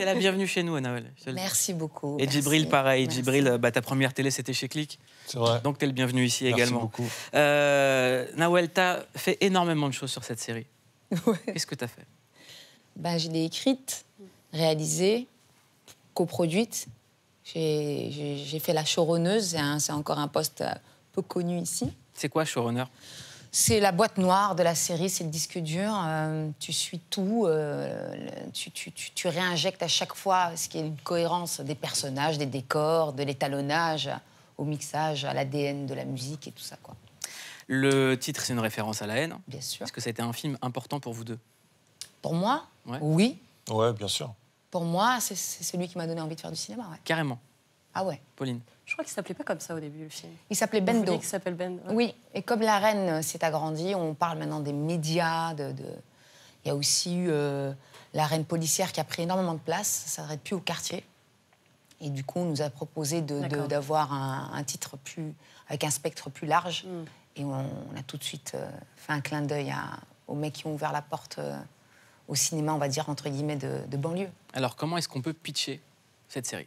T'es la bienvenue chez nous, dis. Merci beaucoup. Et merci. Djibril, pareil. Merci. Djibril, euh, bah, ta première télé, c'était chez Click. C'est vrai. Donc, t'es le bienvenu ici Merci également. beaucoup. Euh, Nawel, t'as fait énormément de choses sur cette série. Ouais. Qu'est-ce que t'as fait? Ben, je l'ai écrite, réalisée, coproduite. J'ai fait la showrunneuse, c'est un- c'est encore un poste euh, peu connu ici. C'est quoi, showrunner? C'est la boîte noire de la série, c'est le disque dur. euh, tu suis tout, euh, tu, tu- tu- tu réinjectes à chaque fois ce qui est une cohérence des personnages, des décors, de l'étalonnage, au mixage, à l'ADN de la musique et tout ça, quoi. Le titre, c'est une référence à la haine. Bien sûr. Est-ce que ça a été un film important pour vous deux? Pour moi, Ouais. oui. Ouais, bien sûr. Pour moi, c'est celui qui m'a donné envie de faire du cinéma. ouais. Carrément. Ah ouais. Pauline Je crois qu'il s'appelait pas comme ça au début, le film. Il s'appelait Bendo. qu'il s'appelle Ben. ouais. Oui, et comme la reine s'est agrandie, on parle maintenant des médias. De, de- Il y a aussi eu euh, la reine policière qui a pris énormément de place. Ça ne s'arrête plus au quartier. Et du coup, on nous a proposé de- de- D'accord. d'avoir un, un titre plus, avec un spectre plus large. Mm. Et on, on a tout de suite euh, fait un clin d'œil aux mecs qui ont ouvert la porte euh, au cinéma, on va dire, entre guillemets, de, de banlieue. Alors, comment est-ce qu'on peut pitcher cette série?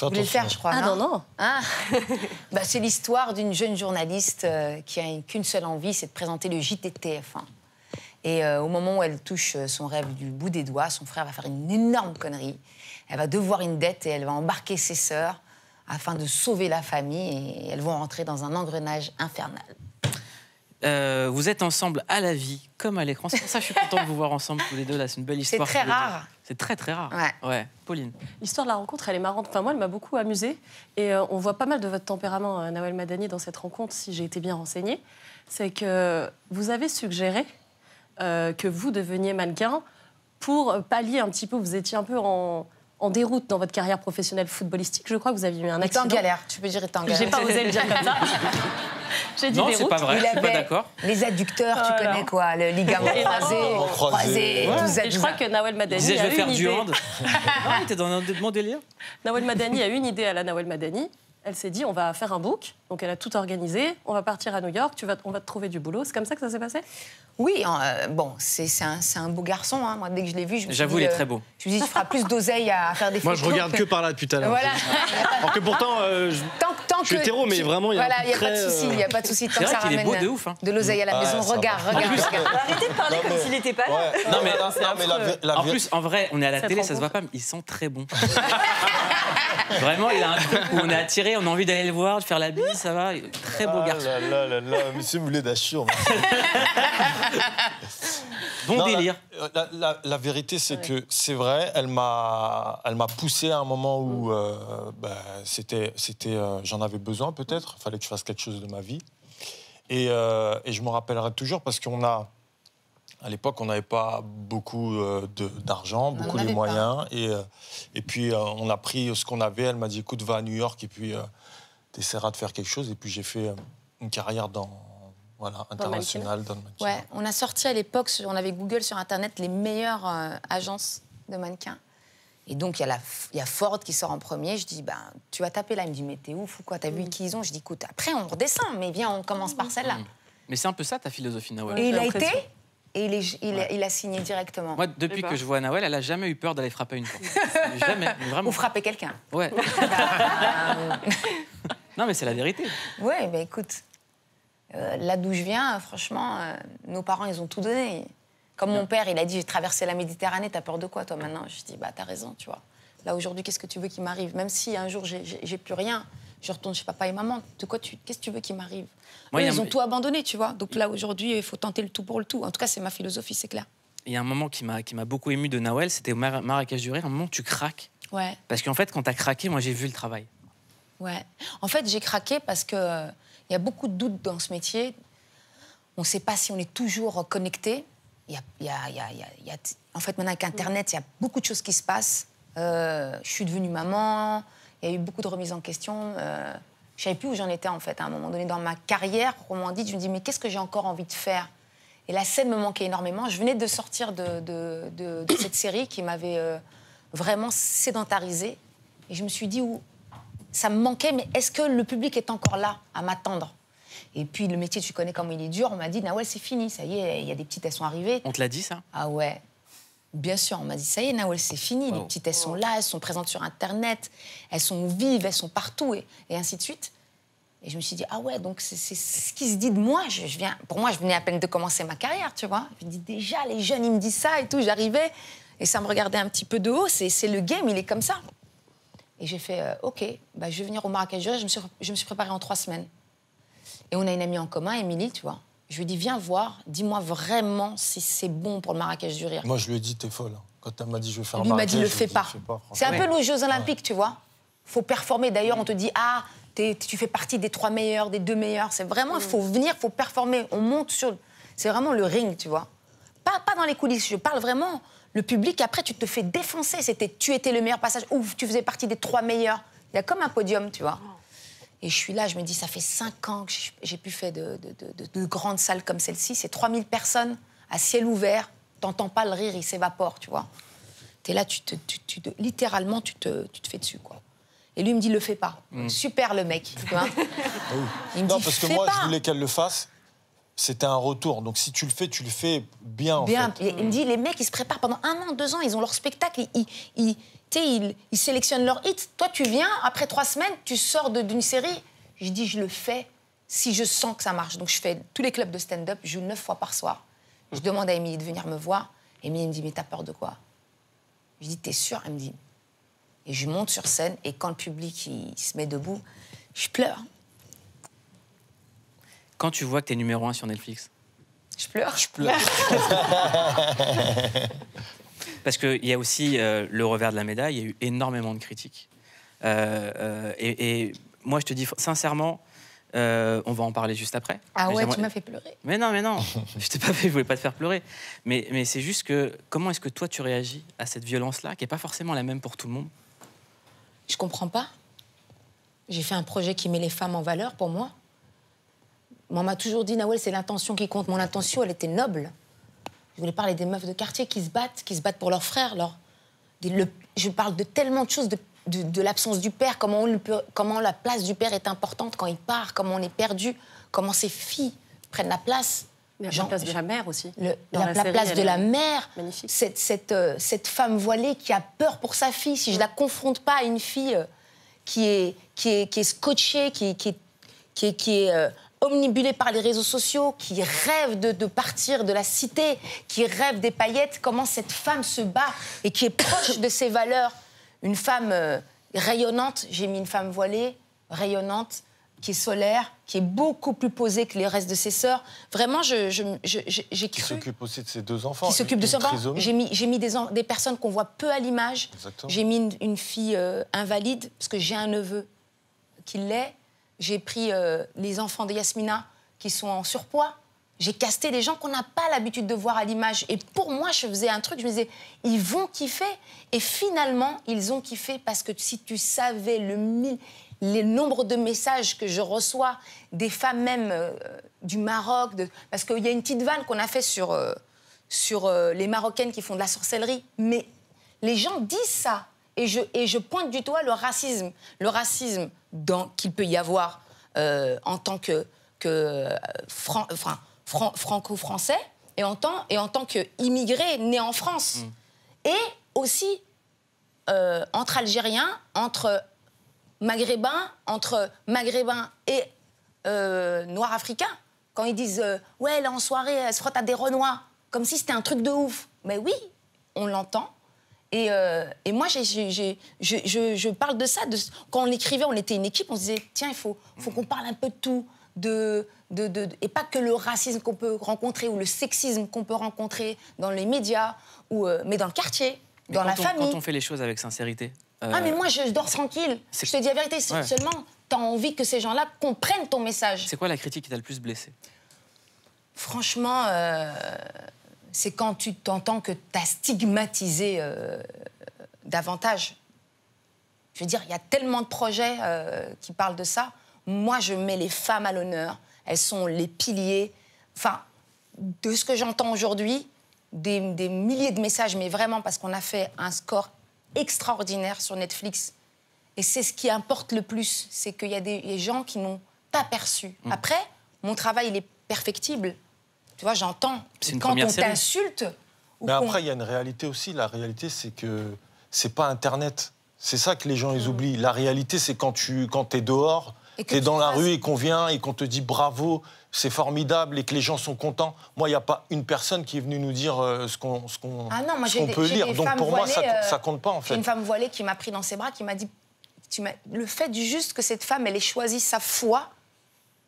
Vous voulez le faire, je crois. Ah non, non. Ah. Bah, c'est l'histoire d'une jeune journaliste euh, qui a qu'une seule envie, c'est de présenter le JTTF1. Et euh, au moment où elle touche euh, son rêve du bout des doigts, son frère va faire une énorme connerie. Elle va devoir une dette et elle va embarquer ses sœurs afin de sauver la famille et elles vont rentrer dans un engrenage infernal. Euh, Vous êtes ensemble à la vie comme à l'écran. C'est pour ça que je suis content de vous voir ensemble tous les deux. Là, c'est une belle histoire. très les deux. rare. C'est très très rare. Ouais. Ouais. Pauline. L'histoire de la rencontre, elle est marrante. Enfin, moi, elle m'a beaucoup amusée. Et euh, on voit pas mal de votre tempérament, euh, Nawel Madani, dans cette rencontre, si j'ai été bien renseignée. C'est que vous avez suggéré euh, que vous deveniez mannequin pour pallier un petit peu, vous étiez un peu en, en déroute dans votre carrière professionnelle footballistique. Je crois que vous aviez eu un était en accident. galère, tu peux dire en galère. J'ai pas osé le dire comme ça. J'ai dit Non, c'est pas vrai. Il Je suis pas avait d'accord. les adducteurs, tu Voilà. connais quoi, le ligament croisé, croisé, croisé. tout ça, Et je crois que Nawel Il Madani disait, je a vais faire une du idée. hand. non, il était dans un bon délire. Nawel Madani a une idée à la Nawel Madani. Elle s'est dit, on va faire un book. Donc elle a tout organisé. On va partir à New York. Tu vas, on va te trouver du boulot. C'est comme ça que ça s'est passé? Oui, euh, bon, c'est un, beau garçon. hein. Moi, dès que je l'ai vu, je me suis J'avoue, il est euh, très beau. Je me dit, tu feras plus d'oseille à faire des Moi, je regarde que par là depuis tout à l'heure. Voilà. Alors que pourtant, euh, je- Je suis hétéro, mais vraiment, il y a voilà, il y a pas de souci, il y a pas de souci. Tant C'est que vrai ça qu'il est ramène beau de ouf, hein. de l'oseille à la Ouais, maison. Regarde, regarde, regarde. Arrêtez de parler Non, comme s'il n'était pas là. Ouais, Non, mais- non, mais la, la- En plus, en vrai, on est à la télé, ça se voit pas, mais il sent très bon. Vraiment, il a un truc où on est attiré, on a envie d'aller le voir, de faire la bise, ça va. Très beau Ah garçon. là là là là, monsieur Moulet d'Achur. Bon Non, la- délire. La, la- la vérité, c'est que c'est vrai, elle m'a, elle m'a poussé à un moment où euh, bah, c'était, c'était, euh, j'en avais besoin peut-être. Il fallait que je fasse quelque chose de ma vie. Et, euh, et je me rappellerai toujours parce qu'on a, à l'époque, on n'avait pas beaucoup euh, d'argent, beaucoup de moyens. Et, euh, et puis, euh, on a pris ce qu'on avait. Elle m'a dit, écoute, va à New York et puis tu essaieras de faire quelque chose. Et puis, j'ai fait euh, une carrière dans, voilà, internationale dans le mannequin. Ouais, on a sorti à l'époque, sur- on avait Google sur Internet, les meilleures euh, agences de mannequins. Et donc, il y, a y Ford qui sort en premier. Je dis, ben, tu vas taper là. Il me dit, mais t'es ouf ou quoi? T'as vu qui ils ont? Je dis, écoute, après, on redescend, mais viens, on commence par celle-là. Mais c'est un peu ça ta philosophie, Nawel? Et il a été, et il, est- il a, il a signé directement. Moi, depuis Eh ben. que je vois Nawel, elle a jamais eu peur d'aller frapper une porte. jamais, mais vraiment. Ou frapper quelqu'un. Ouais. non, mais c'est la vérité. Ouais, ben écoute, euh, là d'où je viens, franchement, euh, nos parents, ils ont tout donné. Comme mon père, il a dit, j'ai traversé la Méditerranée, t'as peur de quoi, toi, maintenant? Je dis, bah, t'as raison, tu vois. Là, aujourd'hui, qu'est-ce que tu veux qu'il m'arrive? Même si un jour, j'ai- plus rien, je retourne chez papa et maman, de quoi tu, qu'est-ce que tu veux qu'il m'arrive? Ils un- ont tout abandonné, tu vois. Donc là, aujourd'hui, il faut tenter le tout pour le tout. En tout cas, c'est ma philosophie, c'est clair. Il y a un moment qui m'a qui m'a beaucoup ému de Nawel, c'était au Mar- Marrakech du Rire, un moment où tu craques. Ouais. Parce qu'en fait, quand t'as craqué, moi j'ai vu le travail. Ouais. En fait, j'ai craqué parce que euh, il y a beaucoup de doutes dans ce métier. On ne sait pas si on est toujours connecté. En fait, maintenant avec Internet, il y a beaucoup de choses qui se passent. Euh, je suis devenue maman. Il y a eu beaucoup de remises en question. Euh, je savais plus où j'en étais en fait. À un moment donné dans ma carrière, proprement dit, je me dis mais qu'est-ce que j'ai encore envie de faire? Et la scène me manquait énormément. Je venais de sortir de cette série qui m'avait euh, vraiment sédentarisée. Et je me suis dit, où, ça me manquait, mais est-ce que le public est encore là à m'attendre? Et puis le métier, tu connais comment il est dur. On m'a dit, Nawel, c'est fini, ça y est, il y a des petites, elles sont arrivées. On te l'a dit ça? Ah ouais. Bien sûr, on m'a dit, ça y est, Nawel, c'est fini. Les petites, elles sont là, elles sont présentes sur Internet, elles sont vives, elles sont partout, et, et ainsi de suite. Et je me suis dit, ah ouais, donc c'est ce qui se dit de moi. Je, je viens, pour moi, je venais à peine de commencer ma carrière, tu vois. Je me dis, déjà, les jeunes, ils me disent ça et tout. J'arrivais, et ça me regardait un petit peu de haut. C'est le game, il est comme ça. Et j'ai fait, euh, OK, bah, je vais venir au Marrakech. Je me, suis, je me suis préparée en trois semaines. Et on a une amie en commun, Émilie, tu vois. Je lui ai dit, viens voir, dis-moi vraiment si c'est bon pour le Marrakech du rire. Moi, je lui ai dit, t'es folle. Quand elle m'a dit, je vais faire Lui m'a Marrakech, dit, le fais pas. fais pas, C'est un peu les Jeux Olympiques, tu vois. faut performer. D'ailleurs, on te dit, ah, tu fais partie des trois meilleurs, des deux meilleurs. C'est vraiment, il faut venir, il faut performer. On monte sur. C'est vraiment le ring, tu vois. Pas, pas dans les coulisses, je parle vraiment. Le public, après, tu te fais défoncer. C'était, tu étais le meilleur passage, ou tu faisais partie des trois meilleurs. Il y a comme un podium, tu vois. Et je suis là, je me dis, ça fait cinq ans que j'ai- pu faire de, de- de- de- de grandes salles comme celle-ci. C'est 3000 personnes à ciel ouvert. T'entends pas le rire, il s'évapore, tu vois. T'es là, tu te, tu- littéralement, tu te, tu te fais dessus, quoi. Et lui il me dit, le fais pas. Super, le mec, tu vois. Il me Non, dit, parce que moi, pas. je voulais qu'elle le fasse. C'était un retour. Donc, si tu le fais, tu le fais bien, en Bien. fait. Il me dit, les mecs, ils se préparent pendant un an, deux ans, ils ont leur spectacle, ils, ils, ils- sélectionnent leur hit. Toi, tu viens, après trois semaines, tu sors de- d'une série. Je dis, je le fais si je sens que ça marche. Donc, je fais tous les clubs de stand-up, je joue neuf fois par soir. Je demande à Émilie de venir me voir. Émilie me dit, mais t'as peur de quoi? Je dis, t'es sûre? Elle me dit. Et je monte sur scène, et quand le public il se met debout, je pleure. Quand tu vois que t'es numéro un sur Netflix, Je pleure. Je pleure. Parce qu'il y a aussi euh, le revers de la médaille, il y a eu énormément de critiques. Euh, euh, et, et moi, je te dis sincèrement, euh, on va en parler juste après. Ah Mais ouais, tu m'as fait pleurer. Mais non, mais non, je t'ai pas fait, je voulais pas te faire pleurer. Mais, mais c'est juste que comment est-ce que toi tu réagis à cette violence-là, qui est pas forcément la même pour tout le monde? Je comprends pas. J'ai fait un projet qui met les femmes en valeur pour moi. Moi, on m'a toujours dit, Nawel, c'est l'intention qui compte. Mon intention, elle était noble. Je voulais parler des meufs de quartier qui se battent, qui se battent pour leurs frères. Leur... des- le- Je parle de tellement de choses, de, de- de l'absence du père, comment, on le peut- comment la place du père est importante quand il part, comment on est perdu, comment ces filles prennent la place. La place de la mère aussi. le- la, place de la mère, magnifique. cette, cette, euh, cette femme voilée qui a peur pour sa fille. Si je la confronte pas à une fille euh, qui, est, qui, est, qui est scotchée, qui, qui est, qui est, qui est, euh, omnibulée par les réseaux sociaux, qui rêve de, de partir de la cité, qui rêve des paillettes, comment cette femme se bat et qui est proche de ses valeurs. Une femme euh, rayonnante, j'ai mis une femme voilée, rayonnante, qui est solaire, qui est beaucoup plus posée que les restes de ses sœurs. Vraiment, je, je- je- je- j'ai Qui s'occupe aussi de ses deux enfants. qui s'occupe de Une son enfant. trisomie. J'ai mis, j'ai mis des, personnes qu'on voit peu à l'image. J'ai mis une, une fille euh, invalide, parce que j'ai un neveu qui l'est. J'ai pris euh, les enfants de Yasmina qui sont en surpoids. J'ai casté des gens qu'on n'a pas l'habitude de voir à l'image. Et pour moi, je faisais un truc, je me disais, ils vont kiffer. Et finalement, ils ont kiffé parce que si tu savais le, mi- les nombres de messages que je reçois des femmes même euh, du Maroc, parce qu'il y a une petite vanne qu'on a fait sur, sur euh, les Marocaines qui font de la sorcellerie. Mais les gens disent ça. Et je, et je pointe du doigt le racisme. Le racisme qu'il peut y avoir euh, en tant que, que euh, fran- enfin, fran- franco-français et en tant, et en tant qu'immigré né en France. Et aussi euh, entre Algériens, entre Maghrébins, entre Maghrébins et euh, Noirs africains. Quand ils disent Ouais, là en soirée, elle se frotte à des Renois, comme si c'était un truc de ouf. Mais oui, on l'entend. Et, euh, et moi, j'ai- j'ai- je, je- je parle de ça. De, quand on écrivait, on était une équipe, on se disait Tiens, il faut, faut qu'on parle un peu de tout. De, de, de- et pas que le racisme qu'on peut rencontrer ou le sexisme qu'on peut rencontrer dans les médias, ou, euh, mais dans le quartier, Mais dans la on, famille. Quand on fait les choses avec sincérité. euh, Ah, mais moi, je dors tranquille. Je te dis la vérité, Ouais. seulement, tu as envie que ces gens-là comprennent ton message. C'est quoi la critique qui t'a le plus blessé? Franchement, euh, c'est quand tu t'entends que tu as stigmatisé euh, davantage. Je veux dire, il y a tellement de projets euh, qui parlent de ça. Moi, je mets les femmes à l'honneur. Elles sont les piliers. Enfin, de ce que j'entends aujourd'hui, des, des milliers de messages, mais vraiment parce qu'on a fait un score extraordinaire sur Netflix. Et c'est ce qui importe le plus, c'est qu'il y a des, des gens qui n'ont pas perçu. Après, mon travail, il est perfectible. Tu vois, j'entends. C'est une Quand première on t'insulte, Mais après, il y a une réalité aussi. La réalité, c'est que c'est pas Internet. C'est ça que les gens ils oublient. La réalité, c'est quand tu quand es dehors, Et que tu es tu dans la rue et qu'on vient et qu'on te dit bravo, c'est formidable et que les gens sont contents. Moi, il n'y a pas une personne qui est venue nous dire euh, ce qu'on ce qu'on Ah des- peut lire. des Donc pour moi, ça, euh, ça compte pas en fait. une femme voilée qui m'a pris dans ses bras, qui m'a dit tu m'as- le fait du juste que cette femme, elle ait choisi sa foi,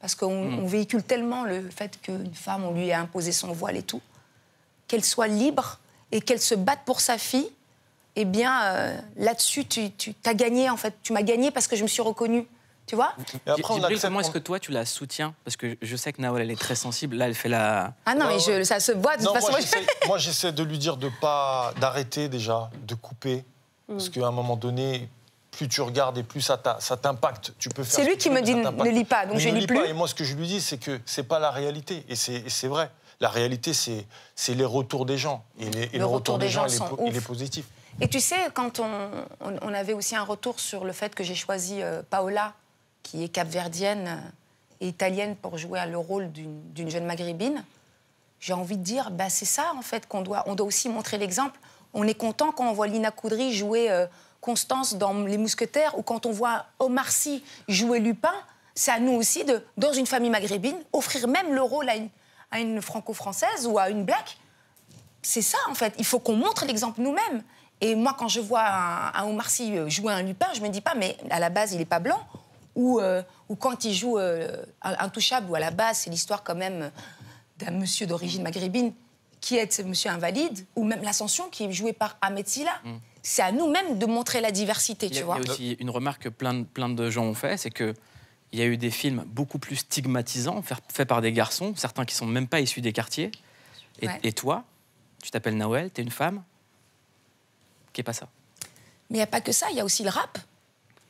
parce qu'on Mm. on véhicule tellement le fait qu'une femme, on lui a imposé son voile et tout, qu'elle soit libre et qu'elle se batte pour sa fille, eh bien, euh, là-dessus, tu, tu as gagné, en fait. Tu m'as gagné parce que je me suis reconnue. Tu vois? Et après, on comment est-ce que toi tu la soutiens? Parce que je sais que Nawel elle est très sensible. Là elle fait la. Ah non, Ouais, mais je- ça se voit de toute Non, façon. moi, moi, je- j'essaie- de lui dire de pas d'arrêter déjà, de couper, Mm. parce qu'à un moment donné, plus tu regardes et plus ça t'impacte. Tu peux faire. C'est ce lui qui me dit ne lis pas, donc Mais je ne lis plus. pas. Et moi, ce que je lui dis, c'est que c'est pas la réalité, et c'est vrai. La réalité, c'est les retours des gens, et, les- et le, retour des gens, il est, sont po- il est positif. Et tu sais, quand on, avait aussi un retour sur le fait que j'ai choisi euh, Paola, qui est capverdienne euh, et italienne, pour jouer le rôle d'une jeune maghrébine, j'ai envie de dire, bah, c'est ça en fait qu'on doit, on doit aussi montrer l'exemple. On est content quand on voit Lina Coudry jouer euh, Constance dans Les Mousquetaires ou quand on voit Omar Sy jouer Lupin. C'est à nous aussi, de, dans une famille maghrébine, offrir même le rôle à une, franco-française ou à une black c'est ça en fait. Il faut qu'on montre l'exemple nous-mêmes. Et moi, quand je vois un, Omar Sy euh, jouer un Lupin, je me dis pas, mais à la base, il est pas blanc. Ou, euh, ou quand il joue euh, Intouchable, où à la base, c'est l'histoire quand même d'un monsieur d'origine maghrébine qui est ce monsieur invalide, ou même l'Ascension qui est joué par Ahmed Silla. C'est à nous-mêmes de montrer la diversité, a, tu vois. il y a aussi une remarque que plein de, plein de gens ont fait, c'est que il y a eu des films beaucoup plus stigmatisants faits par des garçons, certains qui sont même pas issus des quartiers. Et, Ouais. et toi, tu t'appelles Nawel, tu es une femme qui est pas ça. Mais il n'y a pas que ça, il y a aussi le rap.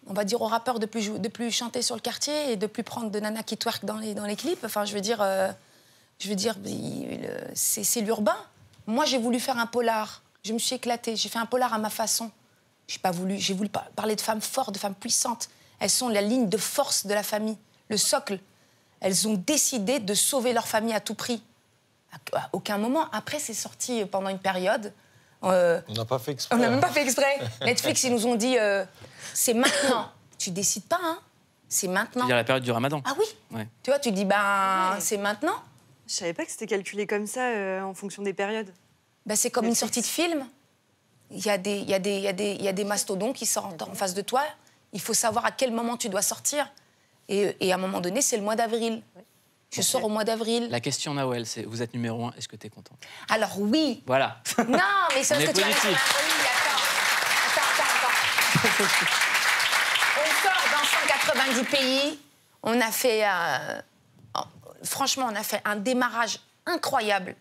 On va dire aux rappeurs de plus, jou- de plus chanter sur le quartier et de plus prendre de nana qui twerk dans les, dans les clips. Enfin, je veux dire, euh, je veux dire c'est l'urbain. Moi, j'ai voulu faire un polar. Je me suis éclatée. J'ai fait un polar à ma façon. J'ai pas voulu. J'ai voulu par- parler de femmes fortes, de femmes puissantes. Elles sont la ligne de force de la famille, le socle. Elles ont décidé de sauver leur famille à tout prix. À, aucun moment. Après, c'est sorti pendant une période. Euh, On n'a pas fait exprès. on n'a même pas fait exprès. Netflix, ils nous ont dit euh, c'est maintenant. Tu décides pas, hein C'est maintenant. C'est-à-dire la période du ramadan. Ah oui Ouais. Tu vois, tu dis ben Ouais. c'est maintenant. Je savais pas que c'était calculé comme ça euh, en fonction des périodes. Ben, c'est comme une sortie de film. Il y, a des, il, y a des, il, y a des, il y a des mastodons qui sortent en face de toi. Il faut savoir à quel moment tu dois sortir. Et, et à un moment donné, c'est le mois d'avril. Je sors au mois d'avril. La question Nawel, c'est vous êtes numéro un, est-ce que tu es content? Alors oui. Voilà. Non, mais c'est parce est que tu vas positif. Oui, attends. Attends, attends, attends. on sort dans 190 pays. On a fait... euh, franchement, on a fait un démarrage incroyable.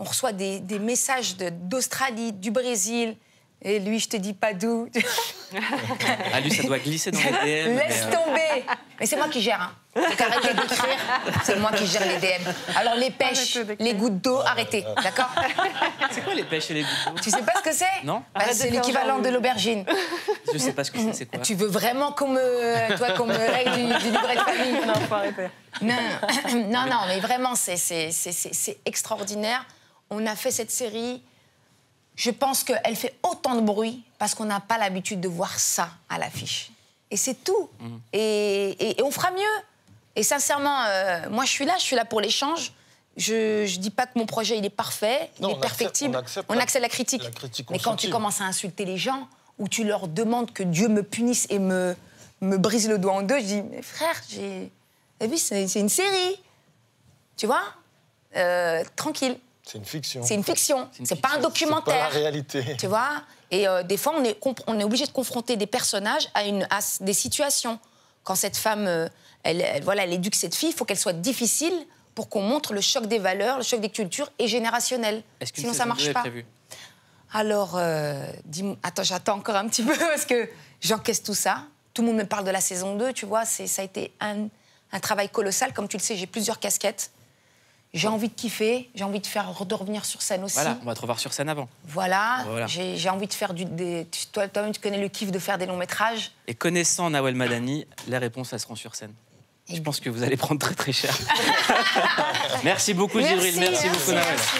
On reçoit des, des messages de- d'Australie, du Brésil. Et lui, je te dis pas d'où. Ah, lui, ça doit glisser dans les DM. Laisse mais, euh, tomber. Mais c'est moi qui gère. Hein. Donc arrêtez d'écrire. C'est moi qui gère les DM. Alors les pêches, les gouttes d'eau, arrêtez. D'accord C'est quoi les pêches et les gouttes Tu sais pas ce que c'est? Non. Bah, C'est l'équivalent de l'aubergine. Je sais pas ce que c'est, c'est quoi? Tu veux vraiment qu'on me, toi, qu'on me règle du, du livret de famille? Non, faut arrêter. non, non, non, mais vraiment, c'est- c'est c'est- c'est- c'est extraordinaire. On a fait cette série. Je pense qu'elle fait autant de bruit parce qu'on n'a pas l'habitude de voir ça à l'affiche. Et c'est tout. Et, et- et on fera mieux. Et sincèrement, euh, moi, je suis là, je suis là pour l'échange. Je ne dis pas que mon projet il est parfait, Non, il on est accepte- perfectible. on accepte la- la critique. la critique Mais quand tu commences à insulter les gens, ou tu leur demandes que Dieu me punisse et me, me brise le doigt en deux, je dis, mais frère, j'ai. Vu, c'est c'est une série. Tu vois? Euh, Tranquille. C'est une fiction. C'est une fiction. C'est pas un fiction. C'est pas la documentaire. réalité. Tu vois? Et euh, des fois, on est, comp- on est obligé de confronter des personnages à, une, à s- des situations. Quand cette femme, euh, elle, elle- voilà, elle éduque cette fille, il faut qu'elle soit difficile pour qu'on montre le choc des valeurs, le choc des cultures et générationnel. Sinon, ça marche 2 est pas. prévue? Alors, euh, dis-moi- attends, j'attends encore un petit peu parce que j'encaisse tout ça. Tout le monde me parle de la saison 2, tu vois. c'est- Ça a été un, un travail colossal. Comme tu le sais, j'ai plusieurs casquettes. J'ai envie de kiffer, j'ai envie de faire de revenir sur scène aussi. Voilà, on va te revoir sur scène avant. Voilà, Voilà. j'ai envie de faire du. Des, toi, toi-même, tu connais le kiff de faire des longs métrages. Et connaissant Nawel Madani, les réponses, elles seront sur scène. Je pense que vous allez prendre très très cher. merci beaucoup, Gibril. Merci, beaucoup, Nawel. merci.